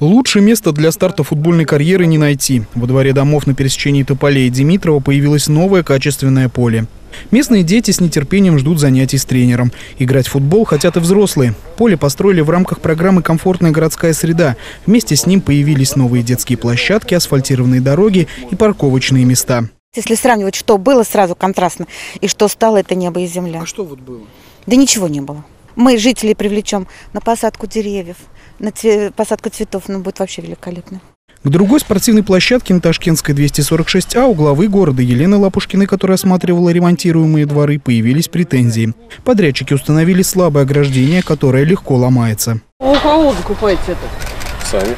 Лучшее место для старта футбольной карьеры не найти. Во дворе домов на пересечении Тополей и Димитрова появилось новое качественное поле. Местные дети с нетерпением ждут занятий с тренером. Играть в футбол хотят и взрослые. Поле построили в рамках программы «Комфортная городская среда». Вместе с ним появились новые детские площадки, асфальтированные дороги и парковочные места. Если сравнивать, что было сразу контрастно и что стало, это небо и земля. А что вот было? Да ничего не было. Мы жителей привлечем на посадку деревьев, на цве- посадку цветов, ну, будет вообще великолепно. К другой спортивной площадке на Ташкентской 246А у главы города Елены Лапушкиной, которая осматривала ремонтируемые дворы, появились претензии. Подрядчики установили слабое ограждение, которое легко ломается. У кого закупаете это? Сами.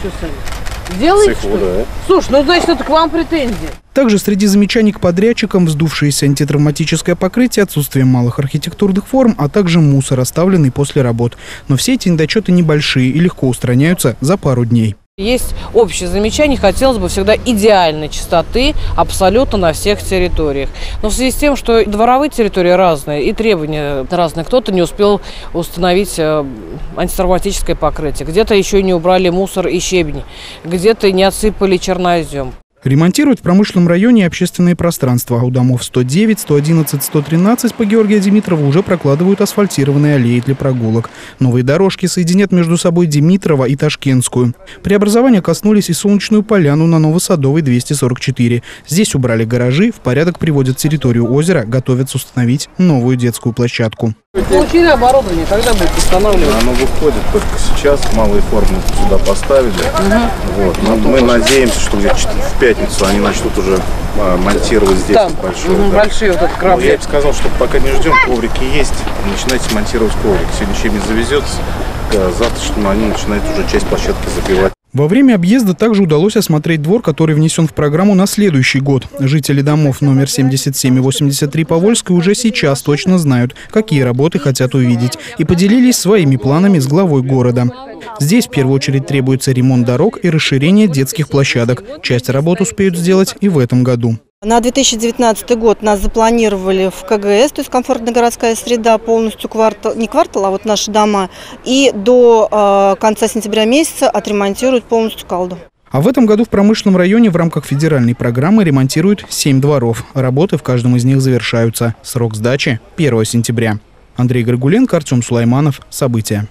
Что сами? Делаете, Цех что вода, Слушай, ну значит, это к вам претензии. Также среди замечаний к подрядчикам вздувшееся антитравматическое покрытие, отсутствие малых архитектурных форм, а также мусор, оставленный после работ. Но все эти недочеты небольшие и легко устраняются за пару дней. Есть общее замечание, хотелось бы всегда идеальной чистоты абсолютно на всех территориях. Но в связи с тем, что дворовые территории разные и требования разные, кто-то не успел установить э, антитравматическое покрытие, где-то еще не убрали мусор и щебень, где-то не отсыпали чернозем. Ремонтируют в промышленном районе общественные пространства. А у домов 109, 111, 113 по Георгия Димитрова уже прокладывают асфальтированные аллеи для прогулок. Новые дорожки соединят между собой Димитрова и Ташкентскую. Преобразования коснулись и солнечную поляну на Новосадовой 244. Здесь убрали гаражи, в порядок приводят территорию озера, готовятся установить новую детскую площадку. Получили оборудование, когда будете устанавливать? Оно выходит только сейчас, малые формы сюда поставили. Вот. Но мы надеемся, что где-то в пятницу они начнут уже а, монтировать здесь Там, большой. мгм, да. большие вот эти Ну, корабли. Я бы сказал, что пока не ждем, коврики есть, начинайте монтировать коврик. Сегодня щебень завезется, к завтрашнему они начинают уже часть площадки забивать. Во время объезда также удалось осмотреть двор, который внесен в программу на следующий год. Жители домов номер 77 и 83 по Вольской уже сейчас точно знают, какие работы хотят увидеть, и поделились своими планами с главой города. Здесь в первую очередь требуется ремонт дорог и расширение детских площадок. Часть работ успеют сделать и в этом году. На 2019 год нас запланировали в КГС, то есть комфортная городская среда, полностью квартал, не квартал, а вот наши дома. И до э, конца сентября месяца отремонтируют полностью калду. А в этом году в промышленном районе в рамках федеральной программы ремонтируют 7 дворов. Работы в каждом из них завершаются. Срок сдачи – 1 сентября. Андрей Горгуленко, Артем Сулайманов. События.